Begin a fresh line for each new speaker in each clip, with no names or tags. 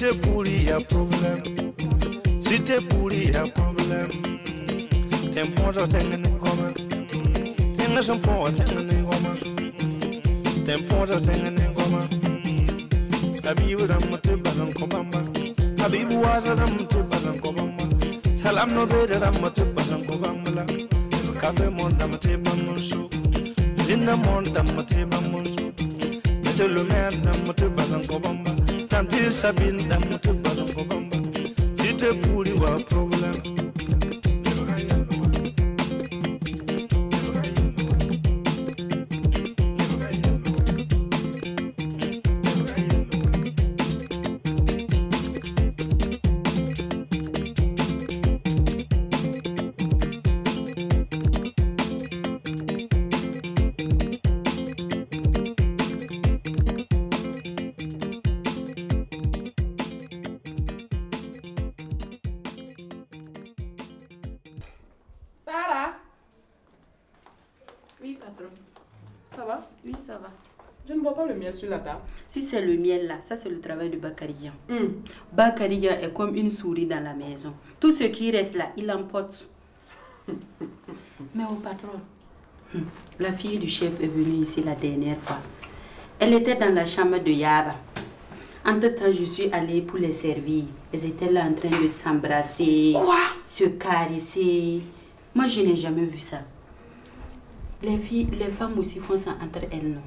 C'était pour y a problème. C'était pour y a problème. T'es bon, j'attends une gomme. T'es un champion, j'attends une gomme. T'es bon, j'attends une gomme. Habibu ramte balan kobamba. Habibu waza ramte balan kobamba. Salam no bede ramte balan kobamba. Kafe mon damte bamun sou. Linda mon damte bamun sou. Monsieur le maire damte balan kobamba. Tante Sabine Ramate Balan Kobamba. Si t'es pourri, ou un problème.
Patron.
Ça va?
Oui, ça va.
Je ne vois pas le miel sur la table.
Si c'est le miel là, ça c'est le travail de Bakariya. Bakariya est comme une souris dans la maison. Tout ce qui reste là, il emporte. Mais au patron, hum, la fille du chef est venue ici la dernière fois. Elle était dans la chambre de Yara. Entre-temps, je suis allée pour les servir. Elles étaient là en train de s'embrasser, se caresser. Moi, je n'ai jamais vu ça. Les filles, les femmes aussi font ça entre elles, non?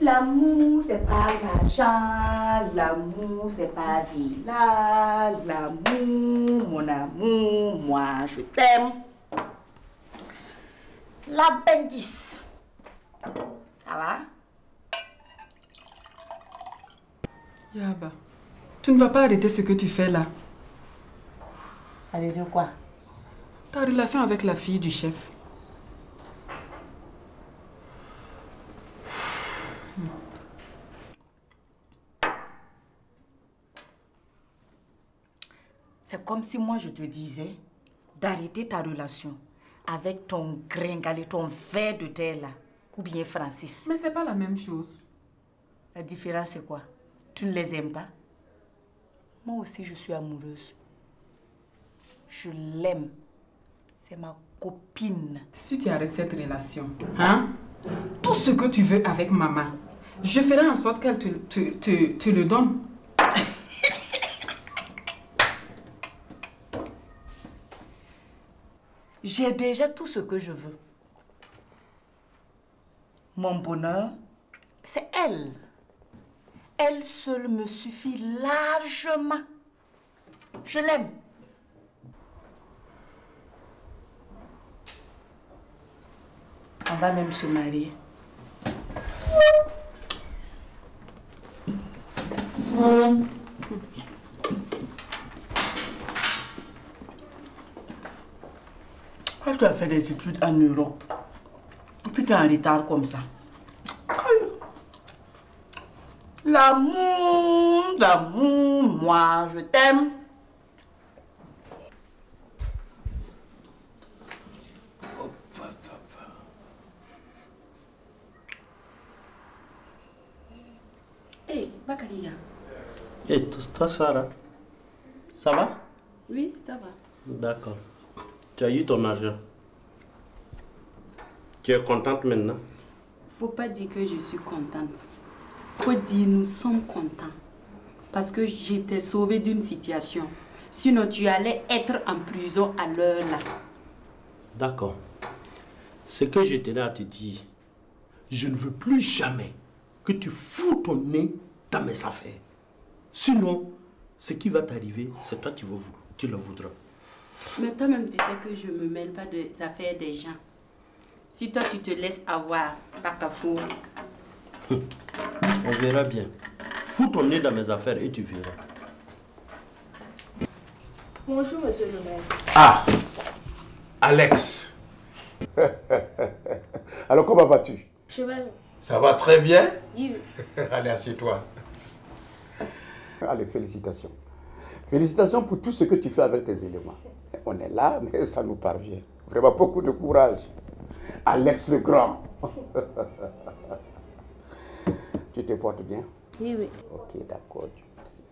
L'amour, c'est pas l'argent. L'amour, c'est pas villa. L'amour, mon amour, moi, je t'aime. La bendis. Ça va?
Yaba, tu ne vas pas arrêter ce que tu fais là.
Arrêter quoi?
Ta relation avec la fille du chef.
C'est comme si moi je te disais d'arrêter ta relation avec ton gringalet, ton ver de terre là, ou bien Francis.
Mais c'est pas la même chose.
La différence c'est quoi? Tu ne les aimes pas? Moi aussi je suis amoureuse. Je l'aime. C'est ma copine.
Si tu arrêtes cette relation, hein, tout ce que tu veux avec maman, je ferai en sorte qu'elle te, te, te, te le donne.
J'ai déjà tout ce que je veux. Mon bonheur, c'est elle. Elle seule me suffit largement. Je l'aime. On va même se marier. Quand tu as fait des études en Europe, et puis tu es en retard comme ça. L'amour, l'amour, moi je t'aime.
Bakariya.
Et toi, Sarah, ça va?
Oui, ça va.
D'accord. Tu as eu ton argent. Tu es contente maintenant?
Faut pas dire que je suis contente. Faut dire nous sommes contents. Parce que je t'ai sauvé d'une situation. Sinon, tu allais être en prison à l'heure là.
D'accord. Ce que je tenais à te dire, je ne veux plus jamais que tu fous ton nez dans mes affaires. Sinon, ce qui va t'arriver, c'est toi qui, vas vou- tu le voudras.
Mais toi-même, tu sais que je ne me mêle pas des affaires des gens. Si toi, tu te laisses avoir par ta fou,
On verra bien. Fous ton nez dans mes affaires et tu verras.
Bonjour, monsieur le maire.
Ah Alex,
Alors, comment vas-tu?
Je vais.
Ça va très bien
Oui,
Allez, assieds-toi.
Allez, félicitations. Félicitations pour tout ce que tu fais avec tes éléments. On est là, mais ça nous parvient. Vraiment beaucoup de courage. Alex le Grand. Tu te portes bien?
Oui, oui.
Ok, d'accord, merci.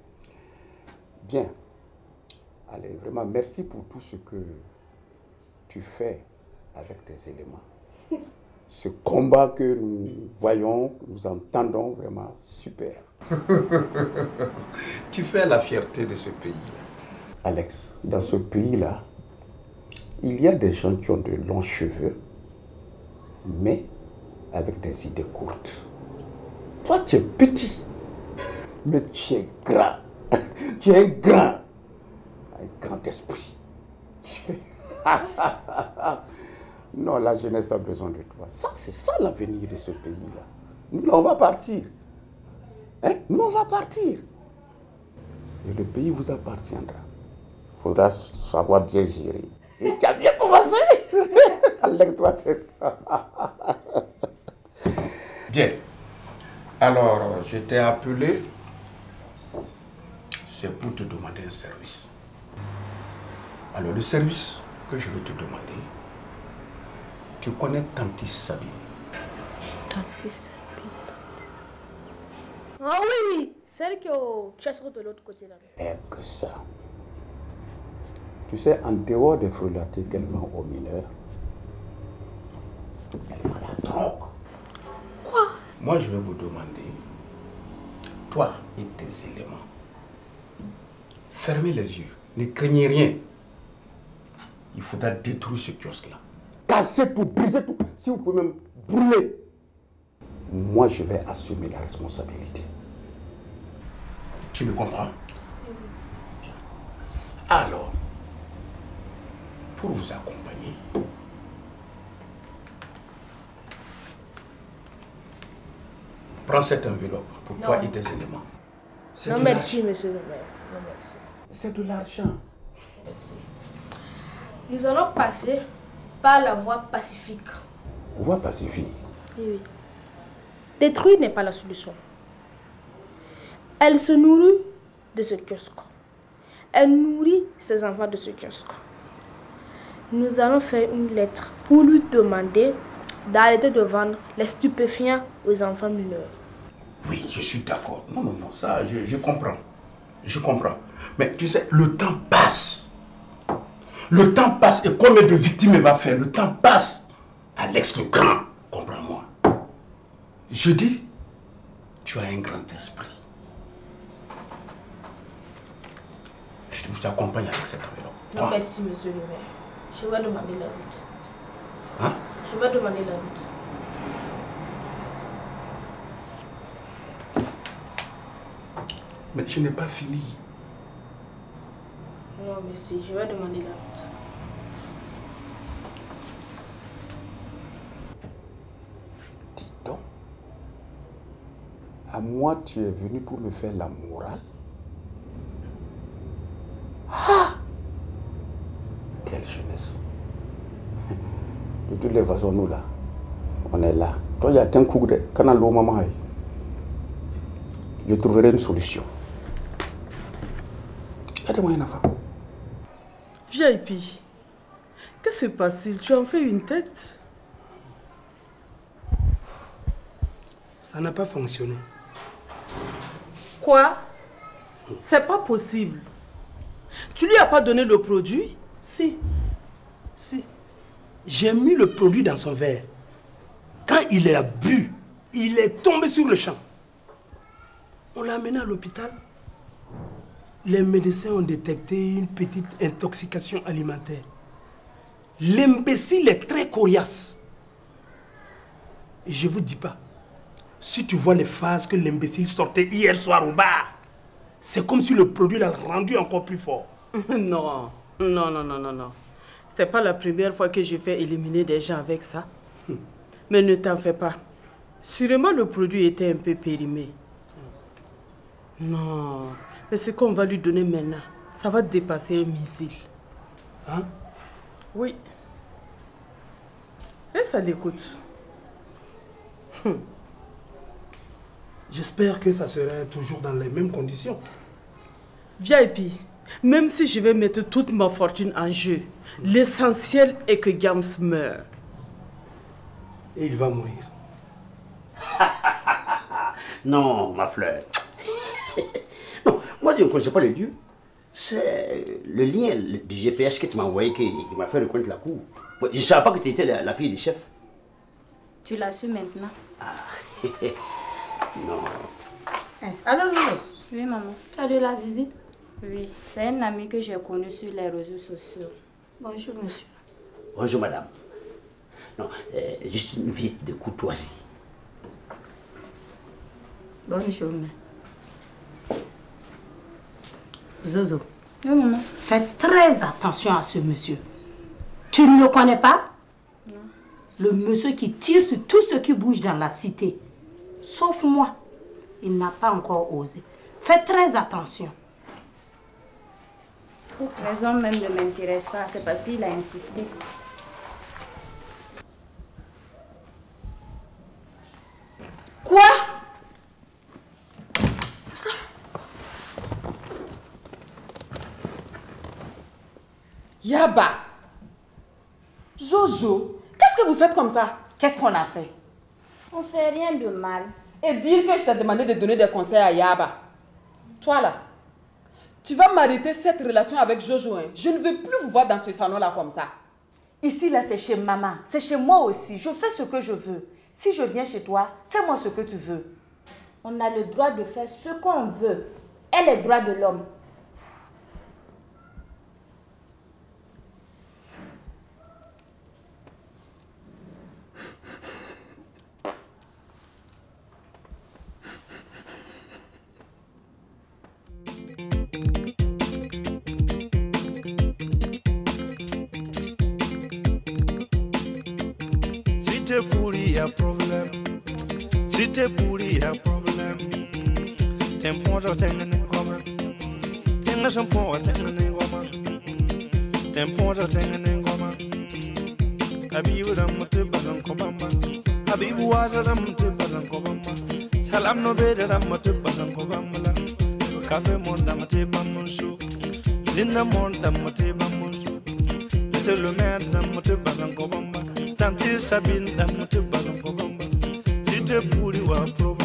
Bien. Allez, vraiment, merci pour tout ce que tu fais avec tes éléments. Ce combat que nous voyons, que nous entendons, vraiment super.
Tu fais la fierté de ce pays.
Alex, dans ce pays-là, il y a des gens qui ont de longs cheveux, mais avec des idées courtes. Toi, tu es petit, mais tu es grand. Tu es grand. Un grand esprit. non, la jeunesse a besoin de toi. Ça, c'est ça l'avenir de ce pays-là. Nous, on va partir. Hein? Nous, on va partir. Et le pays vous appartiendra. Il faudra savoir bien gérer. Et tu as bien commencé. Alex, toi,
Bien. Alors, je t'ai appelé. C'est pour te demander un service. Alors, le service que je veux te demander, tu connais Tanti Sabine?
Tantis. Ah oui, oui. Celle qui est au chasseur de l'autre côté là.
Eh, que ça. Tu sais, en dehors des frelatés qu'elle vend aux mineurs, elle vend la drogue.
Moi, je vais vous demander, toi et tes éléments, fermez les yeux, ne craignez rien. Il faudra détruire ce kiosque-là.
Casser tout, briser tout. Si vous pouvez même brûler. Moi, je vais assumer la responsabilité.
Tu me comprends? Alors, pour vous accompagner, prends cette enveloppe pour toi
Non.
et tes éléments.
Non,
de
merci, monsieur le maire. Non, merci.
C'est de l'argent.
Merci. Nous allons passer par la voie pacifique.
Voie pacifique.
Oui, oui. Détruire n'est pas la solution. Elle se nourrit de ce kiosque. Elle nourrit ses enfants de ce kiosque. Nous allons faire une lettre pour lui demander d'arrêter de vendre les stupéfiants aux enfants mineurs.
Oui, je suis d'accord. Non, non, non, ça, je, je comprends. Je comprends. Mais tu sais, le temps passe. Le temps passe et combien de victimes il va faire? Le temps passe. Alex le Grand, comprends-moi. Je dis, tu as un grand esprit. Je t'accompagne avec cette enveloppe.
Non,
Toi,
merci, monsieur le maire. Je vais demander la route.
hein?
Je vais demander la route.
Mais tu n'es pas fini.
Non, merci. Je vais demander la route.
Dis donc. À moi, tu es venu pour me faire la morale. Ah Quelle jeunesse. De toutes les façons, nous là, on est là. Toi, il y a un coup de canal maman. Je trouverai une solution. Aide-moi une affaire.
VIP, que se passe-t-il? Tu en fais une tête?
Ça n'a pas fonctionné.
Quoi? C'est pas possible. Tu lui as pas donné le produit?
Si. Si. J'ai mis le produit dans son verre. Quand il a bu, il est tombé sur le champ. On l'a amené à l'hôpital. Les médecins ont détecté une petite intoxication alimentaire. L'imbécile est très coriace. Et je vous dis pas, si tu vois les phases que l'imbécile sortait hier soir au bar, c'est comme si le produit l'a rendu encore plus fort.
Non, non, non, non, non, non. C'est pas la première fois que je fais éliminer des gens avec ça. Mais ne t'en fais pas. Sûrement le produit était un peu périmé. Non, mais ce qu'on va lui donner maintenant, ça va dépasser un missile.
Hein?
Oui. Et ça l'écoute.
J'espère que ça sera toujours dans les mêmes conditions.
VIP, même si je vais mettre toute ma fortune en jeu, l'essentiel est que Gams meure.
Et il va mourir.
Non, ma fleur. je ne connaissais pas le lieu. C'est le lien du GPS que tu m'as envoyé qui, qui m'a fait reconnaître la cour. Je ne savais pas que tu étais la, la fille du chef.
Tu l'as su maintenant
non.
Alors, Oui, maman. Tu as de la visite? Oui, c'est un ami que j'ai connu sur les réseaux sociaux. Bonjour, monsieur.
Bonjour, madame. Non, euh, juste une visite de courtoisie.
Bonne journée. Zozo.
Oui, maman.
Fais très attention à ce monsieur. Tu ne le connais pas? Le monsieur qui tire sur tout ce qui bouge dans la cité. Sauf moi. Il n'a pas encore osé. Fais très attention.
Pour raison même ne m'intéresse pas, c'est parce qu'il a insisté.
Quoi? Yaba Jojo, qu'est-ce que vous faites comme ça?
Qu'est-ce qu'on a fait?
On fait rien de mal.
Et dire que je t'ai demandé de donner des conseils à Yaba. Toi là, tu vas m'arrêter cette relation avec Jojo. hein. Je ne veux plus vous voir dans ce salon-là comme ça.
Ici, là, c'est chez maman. C'est chez moi aussi. Je fais ce que je veux. Si je viens chez toi, fais-moi ce que tu veux.
On a le droit de faire ce qu'on veut. Et les droits de l'homme.
Si t'es pourri, y a problème. Si t'es pourri, y a problème. T'es bon, je t'aime, n'est comme T'es un champion, t'es n'est comme T'es bon, je t'aime, n'est comme Habibu ram te bazan ko bamba Habibu waza ram te bazan ko bamba Salam no bede ram te bazan ko bamba Kafe mon dam te bamunsu Linda mon dam te bamunsu Monsieur le maire dam te bazan ko tanti sabin dam te bagam pogam te puri wa pro